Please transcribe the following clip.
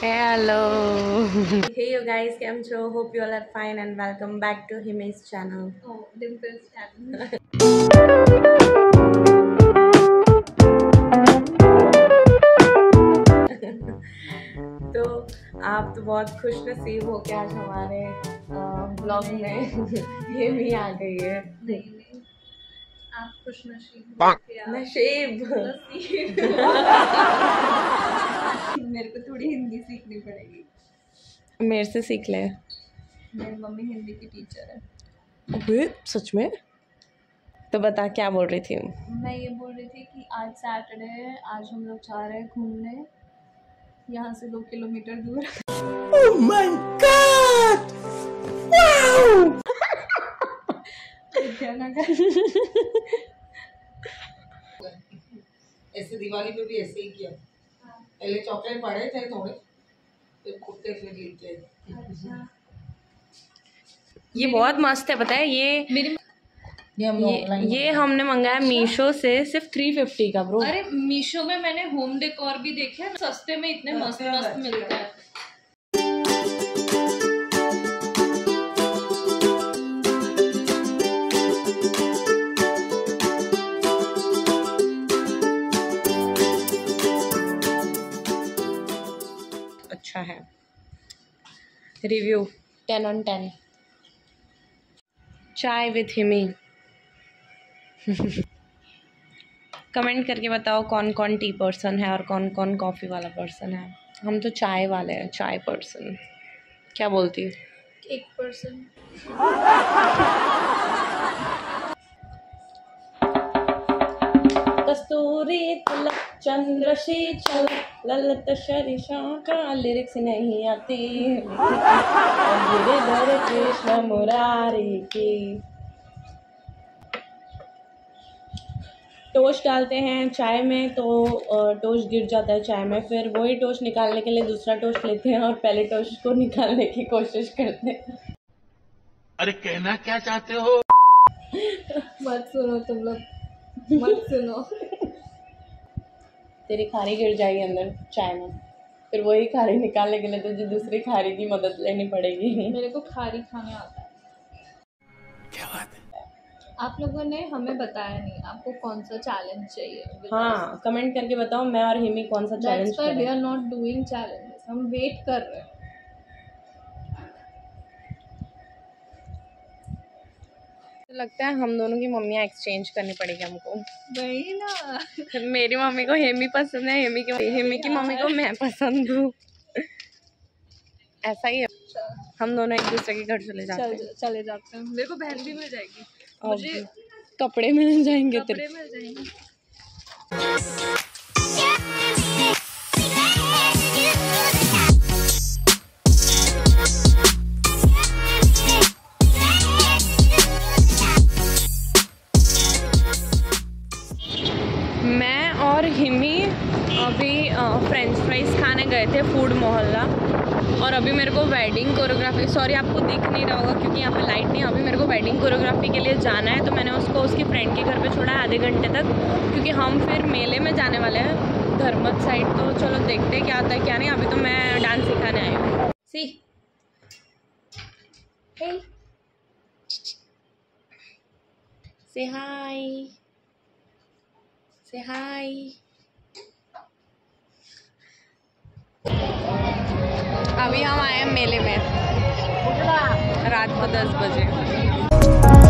Hello. hey you guys, કેમ છો? Hope you all are fine and welcome back to Himesh channel. Oh, Dimple's channel. तो आप तो बहुत खुश नसीब हो के आज हमारे ब्लॉग में ये भी आ गई है नहीं नहीं आप खुश नशीब हो कि आप नशीब नसीब। सीखनी पड़ेगी। मेरे से सीख ले। मेरी मम्मी हिंदी की टीचर है। अबे, सच में? तो बता क्या बोल रही थी? मैं ये बोल रही थी कि आज सैटरडे है आज हम लोग जा रहे हैं घूमने। यहाँ से दो किलोमीटर दूर। विद्यानगर। ऐसे दिवाली पे भी ऐसे ही किया। पहले चॉकलेट पड़े थे थोड़े। फिर कुत्ते फिर लेके अच्छा। ये बहुत मस्त है पता है ये मेरी ये ये, हमने मंगाया मीशो से सिर्फ़ थ्री फिफ्टी का ब्रो अरे मीशो में मैंने होम डेकोर भी देखे हैं सस्ते में इतने मस्त मस्त अच्छे मिलते हैं। Review ten on ten chai with Himi comment करके बताओ कौन कौन टी पर्सन है और कौन कौन कॉफ़ी वाला पर्सन है। हम तो चाय वाले हैं चाय पर्सन क्या बोलती हूँ? एक पर्सन चंद्रशेखर ललित शरीशांका लिरिक्स नहीं आती। गिरिधर कृष्ण मुरारी की टोस्ट डालते हैं चाय में तो टोस्ट गिर जाता है चाय में फिर वही टोस्ट निकालने के लिए दूसरा टोस्ट लेते हैं और पहले टोस्ट को निकालने की कोशिश करते हैं। अरे कहना क्या चाहते हो? मत सुनो तुम लोग मत सुनो। तेरी खारी गिर जाएगी अंदर चाय में। फिर वही खारी निकालने के लिए तुझे दूसरी खारी की मदद लेनी पड़ेगी। मेरे को खारी खाने आता है। क्या बात है? आप लोगों ने हमें बताया नहीं आपको कौन सा चैलेंज चाहिए? हाँ कमेंट करके बताओ मैं और हिमी कौन सा challenge we are not doing challenges हम वेट कर रहे हैं। तो लगता है हम दोनों की मम्मियाँ एक्सचेंज करनी पड़ेगी हमको। वही ना। मेरी मम्मी को हेमी पसंद है हेमी की हेमी की मम्मी को मैं पसंद हूँ। ऐसा ही है। हम दोनों एक दूसरे के घर चले जाते हैं। चले जाते हैं। मेरे को बहन भी मिल जाएगी। और मुझे कपड़े मिल जाएँगे तेरे। कपड़े मिल जाएँगे। और हिमी अभी फ्रेंच फ्राइज खाने गए थे फ़ूड मोहल्ला। और अभी मेरे को वेडिंग कोरियोग्राफी सॉरी आपको दिख नहीं रहा होगा क्योंकि यहाँ पे लाइट नहीं अभी मेरे को वेडिंग कोरियोग्राफी के लिए जाना है तो मैंने उसको उसकी फ्रेंड के घर पे छोड़ा है आधे घंटे तक, क्योंकि हम फिर मेले में जाने वाले हैं धर्मत साइड तो चलो देखते हैं क्या आता है, क्या नहीं, अभी तो मैं डांस सिखाने आई हूँ। सी हाय से hi. अभी हम आए हैं मेले में रात को दस बजे